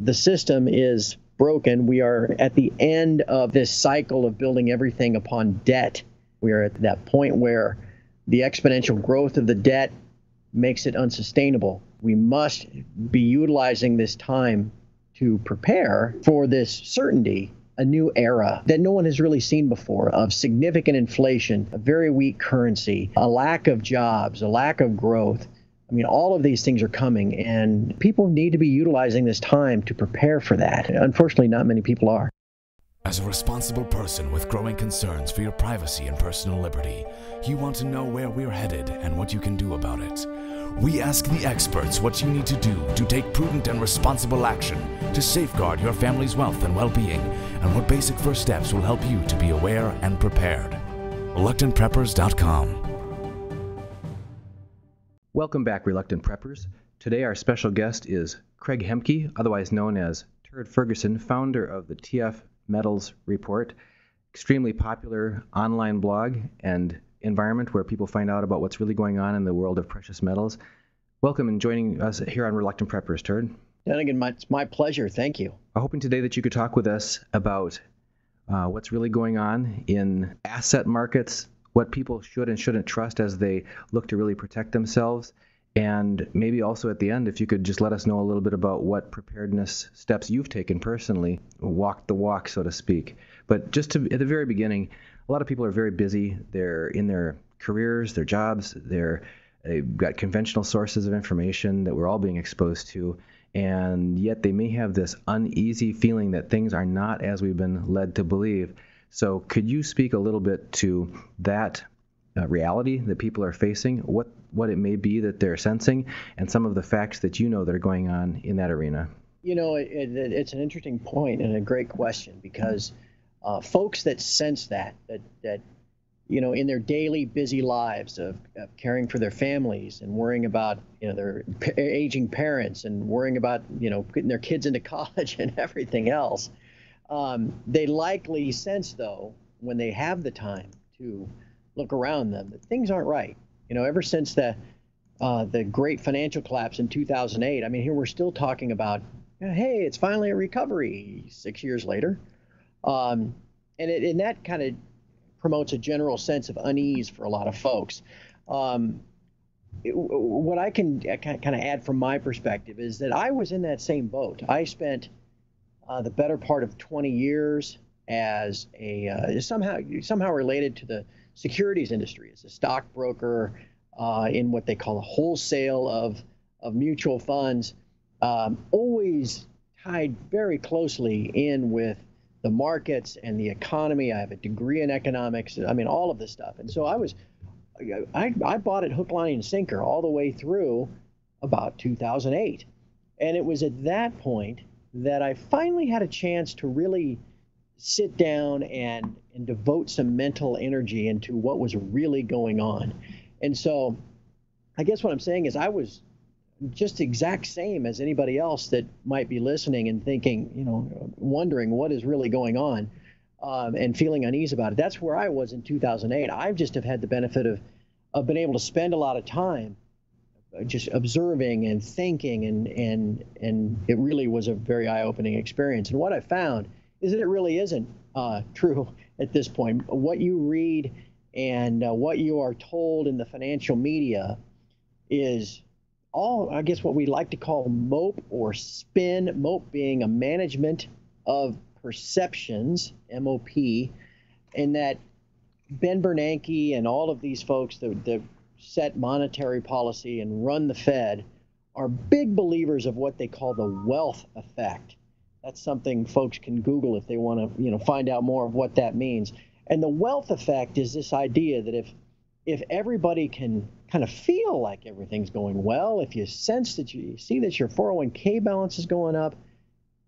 the system is broken. We are at the end of this cycle of building everything upon debt. We are at that point where the exponential growth of the debt makes it unsustainable. We must be utilizing this time to prepare for this certainty, a new era that no one has really seen before of significant inflation, a very weak currency, a lack of jobs, a lack of growth. I mean, all of these things are coming, and people need to be utilizing this time to prepare for that. Unfortunately, not many people are. As a responsible person with growing concerns for your privacy and personal liberty, you want to know where we're headed and what you can do about it. We ask the experts what you need to do to take prudent and responsible action to safeguard your family's wealth and well being, and what basic first steps will help you to be aware and prepared. ReluctantPreppers.com. Welcome back, Reluctant Preppers. Today, our special guest is Craig Hemke, otherwise known as Turd Ferguson, founder of the TF Metals Report, extremely popular online blog and environment where people find out about what's really going on in the world of precious metals. Welcome and joining us here on Reluctant Preppers, Turd. Dunagun, my, it's my pleasure. Thank you. I'm hoping today that you could talk with us about uh, what's really going on in asset markets, what people should and shouldn't trust as they look to really protect themselves, and maybe also at the end, if you could just let us know a little bit about what preparedness steps you've taken personally, walk the walk, so to speak. But just to, at the very beginning, a lot of people are very busy. They're in their careers, their jobs, they're, they've got conventional sources of information that we're all being exposed to. And yet they may have this uneasy feeling that things are not as we've been led to believe. So, could you speak a little bit to that uh, reality that people are facing, what what it may be that they're sensing, and some of the facts that you know that are going on in that arena. You know, it, it, it's an interesting point and a great question because uh, folks that sense that that that you know in their daily busy lives of, of caring for their families and worrying about you know their p- aging parents and worrying about you know getting their kids into college and everything else. Um, they likely sense though when they have the time to look around them that things aren't right. You know, ever since the uh, the great financial collapse in 2008, I mean, here we're still talking about, hey, it's finally a recovery six years later, um, and it, and that kind of promotes a general sense of unease for a lot of folks. Um, it, what I can kind of add from my perspective is that I was in that same boat. I spent uh, the better part of 20 years as a uh, somehow somehow related to the securities industry as a stockbroker uh, in what they call a wholesale of, of mutual funds, um, always tied very closely in with the markets and the economy. I have a degree in economics. I mean, all of this stuff. And so I was, I, I bought it hook, line, and sinker all the way through about 2008. And it was at that point that I finally had a chance to really sit down and, and devote some mental energy into what was really going on. And so I guess what I'm saying is I was just exact same as anybody else that might be listening and thinking, you know, wondering what is really going on um, and feeling uneasy about it. That's where I was in 2008. I've just have had the benefit of, of being able to spend a lot of time just observing and thinking and and and it really was a very eye-opening experience and what i found is that it really isn't uh, true at this point. What you read and uh, what you are told in the financial media is all, I guess, what we like to call mope or spin. Mope being a management of perceptions, MOP, and that Ben Bernanke and all of these folks that, that set monetary policy and run the Fed are big believers of what they call the wealth effect that's something folks can Google if they want to, you know, find out more of what that means. And the wealth effect is this idea that if if everybody can kind of feel like everything's going well, if you sense that you see that your 401k balance is going up,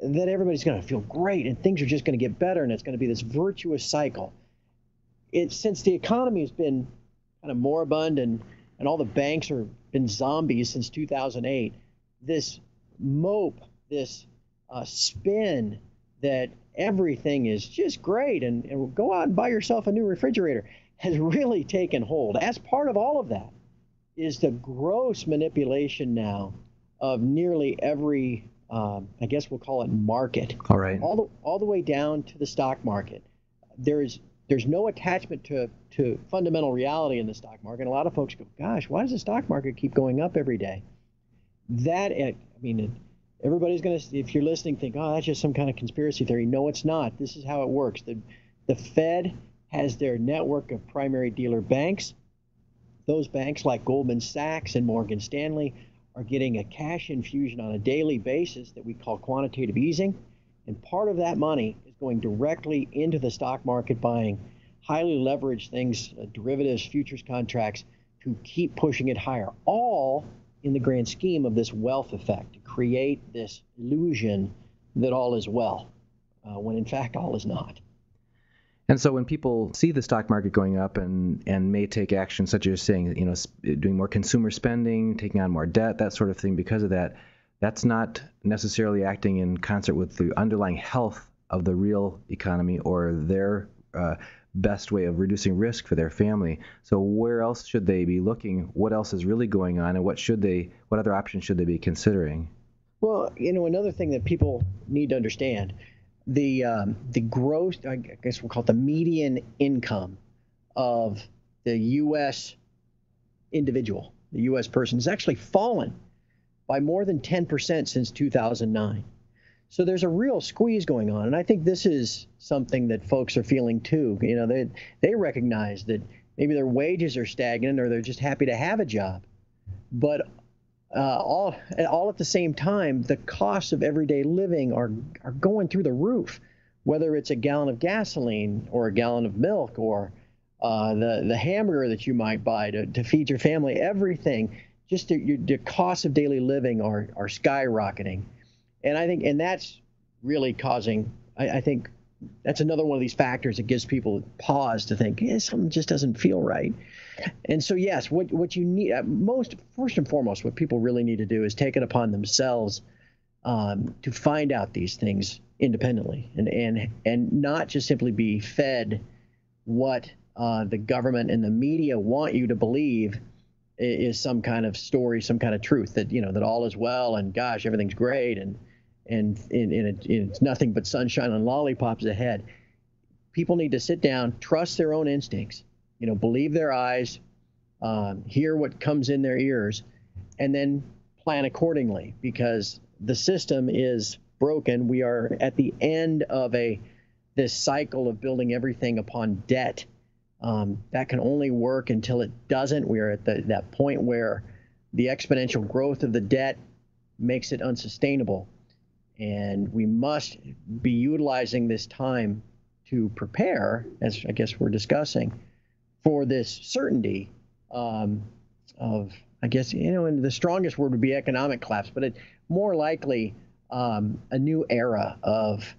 that everybody's going to feel great and things are just going to get better and it's going to be this virtuous cycle. It since the economy has been kind of moribund and and all the banks have been zombies since 2008, this mope, this uh, spin that everything is just great and, and go out and buy yourself a new refrigerator has really taken hold. As part of all of that is the gross manipulation now of nearly every um, I guess we'll call it market, All right. all the all the way down to the stock market. There is there's no attachment to to fundamental reality in the stock market. And a lot of folks go, "Gosh, why does the stock market keep going up every day?" That eh, I mean, everybody's gonna if you're listening, think, "Oh, that's just some kind of conspiracy theory." No, it's not. This is how it works. The the Fed has their network of primary dealer banks. Those banks, like Goldman Sachs and Morgan Stanley, are getting a cash infusion on a daily basis that we call quantitative easing. And part of that money going directly into the stock market buying highly leveraged things, uh, derivatives, futures contracts, to keep pushing it higher, all in the grand scheme of this wealth effect, to create this illusion that all is well, uh, when in fact all is not. And so when people see the stock market going up and, and may take action, such as saying, you know, doing more consumer spending, taking on more debt, that sort of thing, because of that, that's not necessarily acting in concert with the underlying health of the real economy or their uh, best way of reducing risk for their family. So where else should they be looking? What else is really going on, and what should they, what other options should they be considering? Well, you know, another thing that people need to understand the um, the gross, I guess we'll call it the median income of the U.S. individual, the U.S. person, has actually fallen by more than 10% since 2009. So there's a real squeeze going on, and I think this is something that folks are feeling too. You know, they they recognize that maybe their wages are stagnant or they're just happy to have a job, but uh, all all at the same time, the costs of everyday living are are going through the roof. Whether it's a gallon of gasoline or a gallon of milk or uh, the the hamburger that you might buy to, to feed your family, everything, just the, your, the costs of daily living are are skyrocketing, and I think and that's really causing. I, I think that's another one of these factors that gives people pause to think, something just doesn't feel right. And so, yes, what what you need uh, most first and foremost, what people really need to do is take it upon themselves um, to find out these things independently, and and and not just simply be fed what uh, the government and the media want you to believe is some kind of story, some kind of truth that you know that all is well and gosh everything's great and and, and, and it, it's nothing but sunshine and lollipops ahead. People need to sit down, trust their own instincts, you know, believe their eyes, um, hear what comes in their ears, and then plan accordingly because the system is broken. We are at the end of a this cycle of building everything upon debt. Um, that can only work until it doesn't. We are at the, that point where the exponential growth of the debt makes it unsustainable. And we must be utilizing this time to prepare, as I guess we're discussing, for this certainty um, of, I guess, you know, and the strongest word would be economic collapse, but it more likely um, a new era of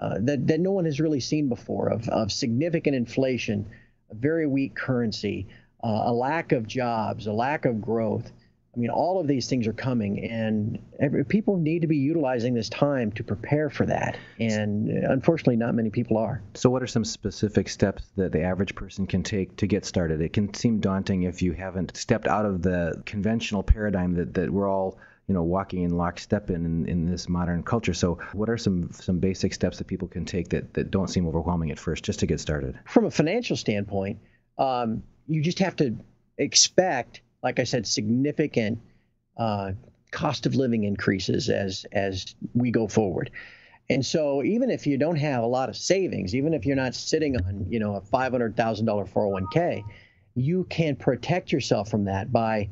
uh, that, that no one has really seen before of, of significant inflation, a very weak currency, uh, a lack of jobs, a lack of growth. I mean, all of these things are coming, and every, people need to be utilizing this time to prepare for that. And unfortunately, not many people are. So, what are some specific steps that the average person can take to get started? It can seem daunting if you haven't stepped out of the conventional paradigm that, that we're all you know walking in lockstep in, in, in this modern culture. So, what are some some basic steps that people can take that that don't seem overwhelming at first, just to get started? From a financial standpoint, um, you just have to expect like I said, significant uh, cost of living increases as as we go forward. And so even if you don't have a lot of savings, even if you're not sitting on, you know, a $500,000 401k, you can protect yourself from that by,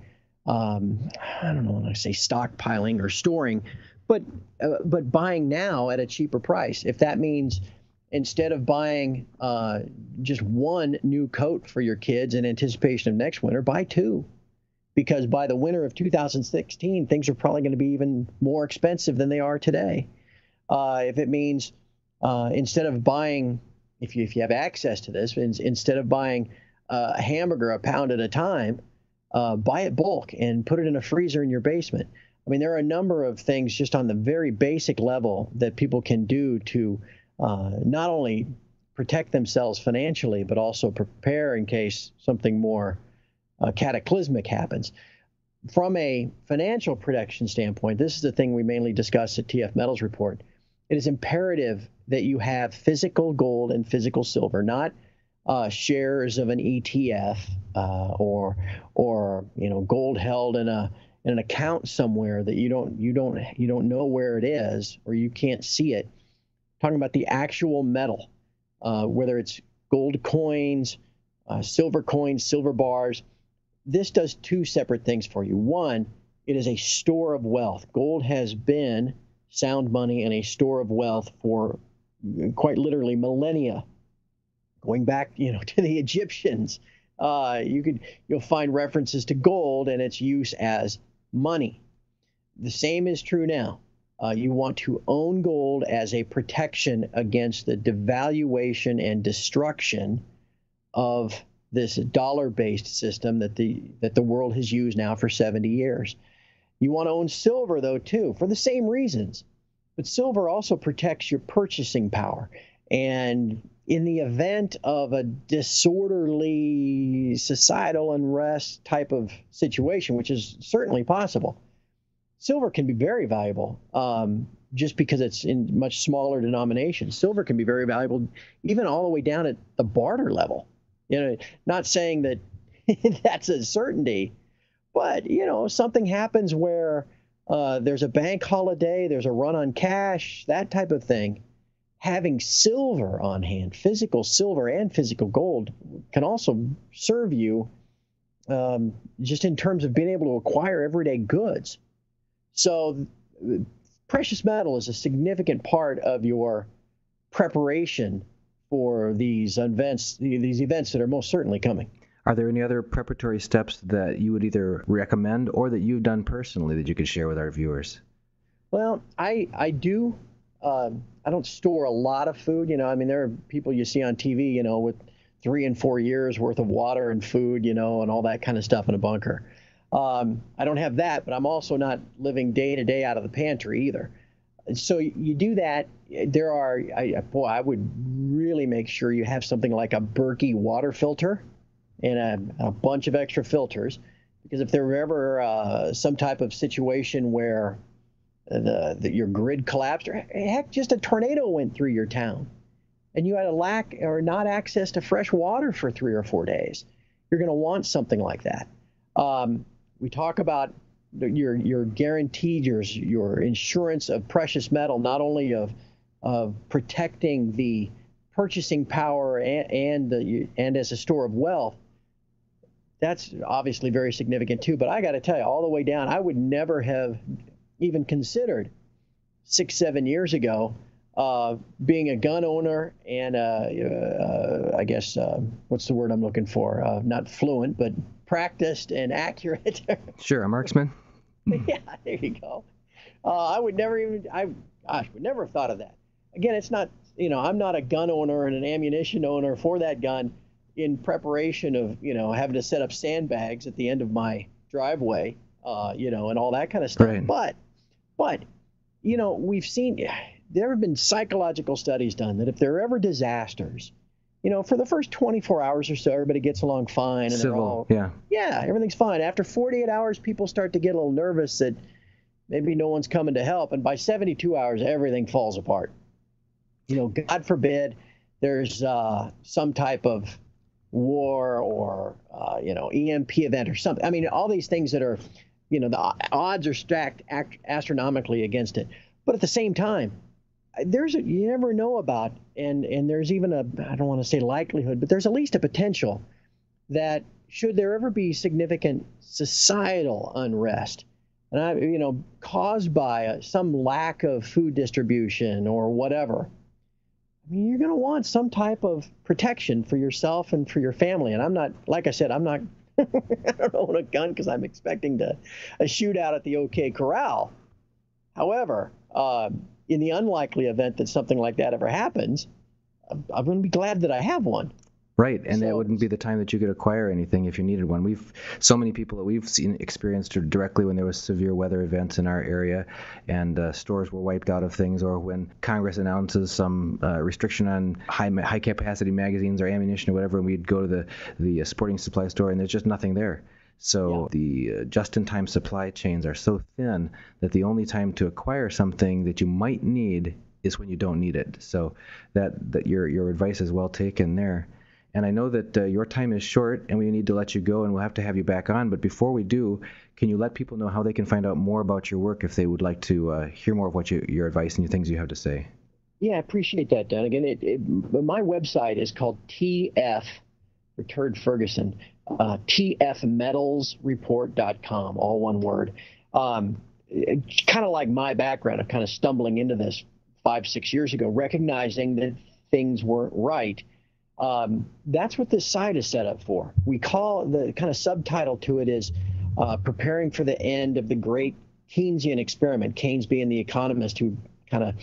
um, I don't know when I say stockpiling or storing, but uh, but buying now at a cheaper price. If that means instead of buying uh, just one new coat for your kids in anticipation of next winter, buy two because by the winter of 2016, things are probably going to be even more expensive than they are today. Uh, if it means uh, instead of buying, if you, if you have access to this, instead of buying a hamburger a pound at a time, uh, buy it bulk and put it in a freezer in your basement. I mean, there are a number of things just on the very basic level that people can do to uh, not only protect themselves financially, but also prepare in case something more uh, cataclysmic happens. from a financial protection standpoint, this is the thing we mainly discuss at TF Metals Report. It is imperative that you have physical gold and physical silver, not uh, shares of an ETF uh, or or you know gold held in a in an account somewhere that you don't you don't you don't know where it is or you can't see it. talking about the actual metal, uh, whether it's gold coins, uh, silver coins, silver bars. This does two separate things for you. One, it is a store of wealth. Gold has been sound money and a store of wealth for quite literally millennia going back, you know, to the Egyptians. Uh, you could you'll find references to gold and its use as money. The same is true now. Uh, you want to own gold as a protection against the devaluation and destruction of this dollar-based system that the that the world has used now for 70 years. You want to own silver though too for the same reasons. But silver also protects your purchasing power. And in the event of a disorderly societal unrest type of situation, which is certainly possible, silver can be very valuable um, just because it's in much smaller denominations. Silver can be very valuable even all the way down at the barter level. You know, not saying that that's a certainty, but you know, something happens where uh, there's a bank holiday, there's a run on cash, that type of thing having silver on hand, physical silver and physical gold, can also serve you um, just in terms of being able to acquire everyday goods. So, precious metal is a significant part of your preparation for these events, these events that are most certainly coming. Are there any other preparatory steps that you would either recommend or that you've done personally that you could share with our viewers? Well, I I do um, I don't store a lot of food. You know, I mean, there are people you see on TV, you know, with three and four years worth of water and food, you know, and all that kind of stuff in a bunker. Um, I don't have that, but I'm also not living day to day out of the pantry either. So you do that. There are, I, boy, I would really make sure you have something like a Berkey water filter and a, a bunch of extra filters, because if there were ever uh, some type of situation where the, the, your grid collapsed, or heck, just a tornado went through your town, and you had a lack or not access to fresh water for three or four days, you're going to want something like that. Um, we talk about your your guaranteed your your insurance of precious metal, not only of of protecting the purchasing power and and, the, and as a store of wealth. That's obviously very significant too. But I got to tell you, all the way down, I would never have even considered six, seven years ago, uh, being a gun owner and uh, uh, I guess uh, what's the word I'm looking for? Uh, not fluent, but practiced and accurate. sure, a marksman. yeah, there you go. Uh, I would never even, I gosh, would never have thought of that. Again, it's not, you know, I'm not a gun owner and an ammunition owner for that gun in preparation of, you know, having to set up sandbags at the end of my driveway, you know, and all that kind of stuff. Right. But but, you know, we've seen, there have been psychological studies done that if there are ever disasters, you know, for the first 24 hours or so, everybody gets along fine. And Civil, all, yeah. Yeah, everything's fine. After 48 hours, people start to get a little nervous that maybe no one's coming to help. And by 72 hours, everything falls apart. You know, God forbid there's uh, some type of war or, uh, you know, EMP event or something. I mean, all these things that are you know, the odds are stacked astronomically against it. But at the same time, there's a, you never know about, and and there's even a I don't want to say likelihood, but there's at least a potential that should there ever be significant societal unrest, and I you know caused by uh, some lack of food distribution or whatever. I mean, you're going to want some type of protection for yourself and for your family. And I'm not, like I said, I'm not I don't own a gun because I'm expecting to a shootout at the OK Corral. However, uh, in the unlikely event that something like that ever happens, I'm, I'm going to be glad that I have one. Right, and so, that wouldn't be the time that you could acquire anything if you needed one. We've so many people that we've seen experienced directly when there was severe weather events in our area, and uh, stores were wiped out of things, or when Congress announces some uh, restriction on high high capacity magazines or ammunition or whatever, and we'd go to the the uh, sporting supply store and there's just nothing there. So Yeah. the uh, just-in-time supply chains are so thin that the only time to acquire something that you might need is when you don't need it. So that that your your advice is well taken there. And I know that uh, your time is short and we need to let you go and we'll have to have you back on. But before we do, can you let people know how they can find out more about your work if they would like to uh, hear more of what you, your advice and your things you have to say? Yeah, I appreciate that, Dunagun. It, it, my website is called TF Turd Ferguson, uh, tfmetalsreport.com, all one word. Um, kind of like my background of kind of stumbling into this five, six years ago, recognizing that things weren't right. Um, that's what this site is set up for. We call the kind of subtitle to it is uh, preparing for the end of the great Keynesian experiment. Keynes being the economist who kind of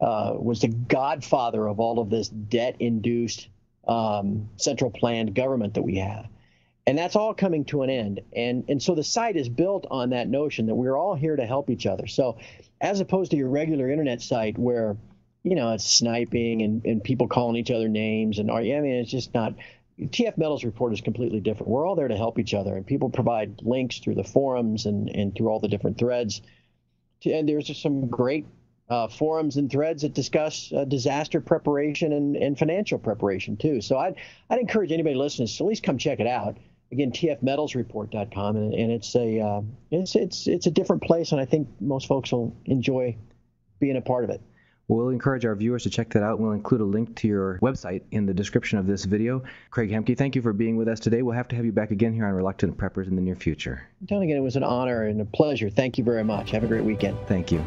uh, was the godfather of all of this debt-induced um, central planned government that we have. And that's all coming to an end. And, and so the site is built on that notion that we're all here to help each other. So as opposed to your regular internet site where, you know, it's sniping and, and people calling each other names and, I mean, it's just not. TF Metals Report is completely different. We're all there to help each other, and people provide links through the forums and, and through all the different threads. And there's just some great uh, forums and threads that discuss uh, disaster preparation and, and financial preparation too. So I'd I'd encourage anybody listening to at least come check it out. Again, tfmetalsreport.com, and, and it's a uh, it's it's it's a different place, and I think most folks will enjoy being a part of it. We'll encourage our viewers to check that out. We'll include a link to your website in the description of this video. Craig Hemke, thank you for being with us today. We'll have to have you back again here on Reluctant Preppers in the near future. again, it was an honor and a pleasure. Thank you very much. Have a great weekend. Thank you.